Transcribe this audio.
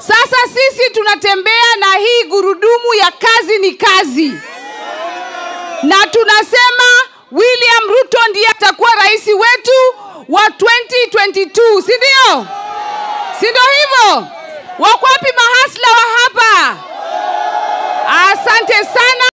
Sasa sisi tunatembea na hii gurudumu ya kazi ni kazi, na tunasema William Ruto ndiye atakuwa rais wetu wa 2022, si ndio? Si ndio hivyo? Wako wapi mahasla wa hapa? Asante sana.